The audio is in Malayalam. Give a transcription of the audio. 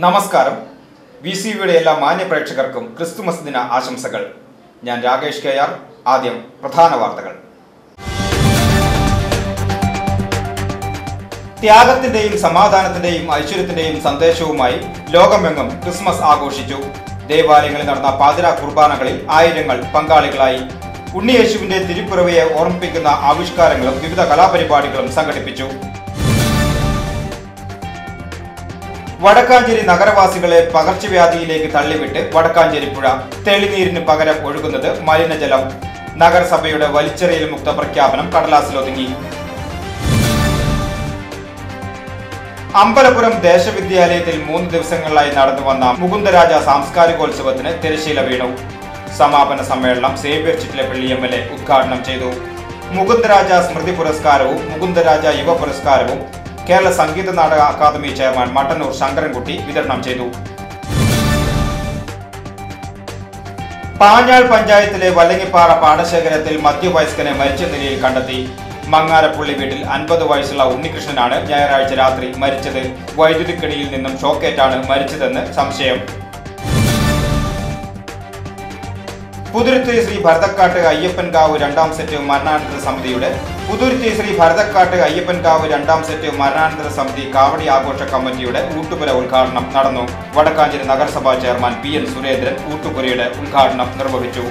നമസ്കാരം. വി സി വിയുടെ എല്ലാ മാന്യ പ്രേക്ഷകർക്കും ക്രിസ്തുമസ് ദിന ആശംസകൾ. ഞാൻ രാകേഷ് കെ ആർ. ആദ്യം പ്രധാന വാർത്തകൾ. ത്യാഗത്തിന്റെയും സമാധാനത്തിന്റെയും ഐശ്വര്യത്തിന്റെയും സന്ദേശവുമായി ലോകമെങ്ങും ക്രിസ്മസ് ആഘോഷിച്ചു. ദേവാലയങ്ങളിൽ നടന്ന പാതിര കുർബാനകളിൽ ആയിരങ്ങൾ പങ്കാളികളായി. ഉണ്ണിയേശുവിന്റെ തിരുപ്പിറവയെ ഓർമ്മിപ്പിക്കുന്ന ആവിഷ്കാരങ്ങളും വിവിധ കലാപരിപാടികളും സംഘടിപ്പിച്ചു. വടക്കാഞ്ചേരി നഗരവാസികളെ പകർച്ചവ്യാധിയിലേക്ക് തള്ളിവിട്ട് വടക്കാഞ്ചേരി പുഴ. തെളിനീരിന് പകരം ഒഴുകുന്നത് മലിനജലം. നഗരസഭയുടെ വലിച്ചെറിയൽ മുക്ത പ്രഖ്യാപനം കടലാസിലൊതുങ്ങി. അമ്പലപുരം ദേശവിദ്യാലയത്തിൽ മൂന്ന് ദിവസങ്ങളിലായി നടന്നു വന്ന മുകുന്ദരാജ സാംസ്കാരികോത്സവത്തിന് തിരശീല വീണു. സമാപന സമ്മേളനം Xavier Chittilappilly M L A ഉദ്ഘാടനം ചെയ്തു. മുകുന്ദരാജ സ്മൃതി പുരസ്കാരവും മുകുന്ദരാജ യുവ പുരസ്കാരവും കേരള സംഗീത നാടക അക്കാദമി ചെയർമാൻ മട്ടന്നൂർ ശങ്കരൻകുട്ടി വിതരണം ചെയ്തു. പാഞ്ഞാൾ പഞ്ചായത്തിലെ വല്ലങ്ങിപ്പാറ പാടശേഖരത്തിൽ മധ്യവയസ്കനെ മരിച്ച നിലയിൽ കണ്ടെത്തി. മങ്ങാരപ്പുള്ളി വീട്ടിൽ അൻപത് വയസ്സുള്ള ഉണ്ണികൃഷ്ണനാണ് ഞായറാഴ്ച രാത്രി മരിച്ചത്. വൈദ്യുതിക്കിടിയിൽ നിന്നും ഷോക്കേറ്റാണ് മരിച്ചതെന്ന് സംശയം. പുതുരുത്തി ശ്രീ ഭരതക്കാട്ട് അയ്യപ്പൻകാവ് രണ്ടാം സെറ്റ് മരണാനന്തര സമിതിയുടെ പുതുരുത്തി ശ്രീ ഭരതക്കാട്ട് അയ്യപ്പൻകാവ് രണ്ടാം സെറ്റ് മരണാനന്തര സമിതി കാവടി ആഘോഷ കമ്മിറ്റിയുടെ ഊട്ടുപുര ഉദ്ഘാടനം നടന്നു. വടക്കാഞ്ചേരി നഗരസഭാ ചെയർമാൻ പി എൻ സുരേന്ദ്രൻ ഊട്ടുപുരയുടെ ഉദ്ഘാടനം നിർവഹിച്ചു.